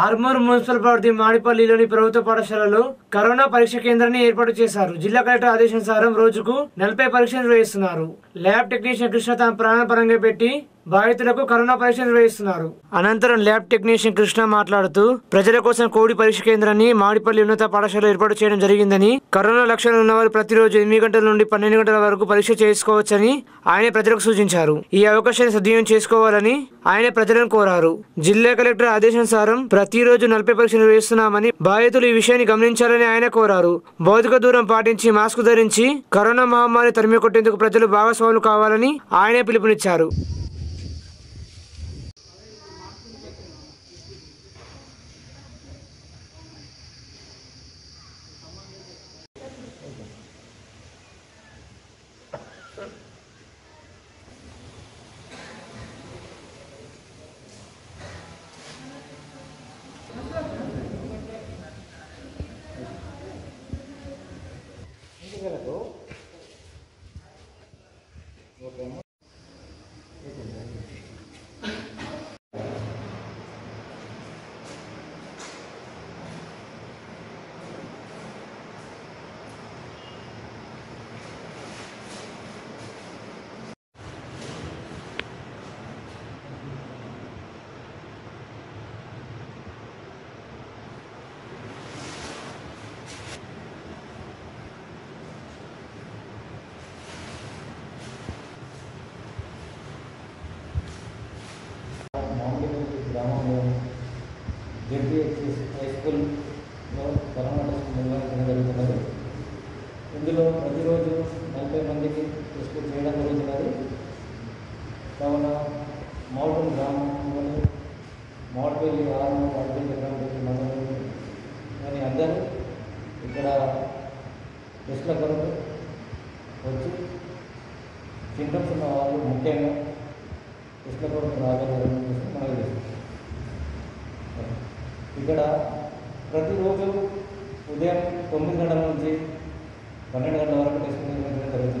Armoor municipal పరిధి మాడిపల్లిలోని ప్రభుత్వ పాఠశాలలో కరోనా పరీక్ష కేంద్రాన్ని ఏర్పాటు చేశారు. జిల్లా కలెక్టర్ ఆదేశానుసారం రోజుకు నలభై పరీక్షలు నిర్వహిస్తున్నారు. ల్యాబ్ టెక్నీషియన్ కృష్ణ తన ప్రాణపరంగా పెట్టి బాధితులకు కరోనా పరీక్ష నిర్వహిస్తున్నారు. అనంతరం ల్యాబ్ టెక్నీషియన్ కృష్ణ మాట్లాడుతూ ప్రజల కోసం కోడి పరీక్ష కేంద్రాన్ని మాడిపల్లి ఉన్నత పాఠశాల ఏర్పాటు చేయడం జరిగిందని కరోనా లక్షణాలు ఉన్నవారు ప్రతిరోజు ఎనిమిది గంటల నుండి పన్నెండు గంటల వరకు పరీక్ష చేసుకోవచ్చని ఆయన ప్రజలకు సూచించారు. ఈ అవకాశాన్ని సద్వినియోగం చేసుకోవాలని ఆయన ప్రజలను కోరారు. జిల్లా కలెక్టర్ ఆదేశానుసారం ప్రతిరోజు నలభై పరీక్ష నిర్వహిస్తున్నామని బాధితులు ఈ విషయాన్ని గమనించాలని ఆయన కోరారు. భౌతిక దూరం పాటించి మాస్క్ ధరించి కరోనా మహమ్మారి తరిమి కొట్టేందుకు ప్రజలు భాగస్వాములు కావాలని ఆయనే పిలుపునిచ్చారు. Lo. జెడ్పీహెచ్ఎస్ హై స్కూల్లో కరోనా టెస్ట్ నిర్వహించడం జరుగుతున్నది ఇందులో ప్రతిరోజు నలభై మందికి టెస్ట్ చేయడం జరుగుతున్నది. కావున మౌటం గ్రామంలోని మౌటపల్లి ఆరు అడ్డంకి గ్రామపల్లి మండలం కానీ అందరూ ఇక్కడ టెస్ట్ల కొరకు వచ్చి సింటమ్స్ ఉన్న వాళ్ళు ముఖ్యంగా టెస్ట్ల కొరకు రాగలరు చెప్పేసి ప్రతిరోజు ఉదయం తొమ్మిది గంటల నుంచి పన్నెండు గంటల వరకు టెస్ట్ నిర్వహించడం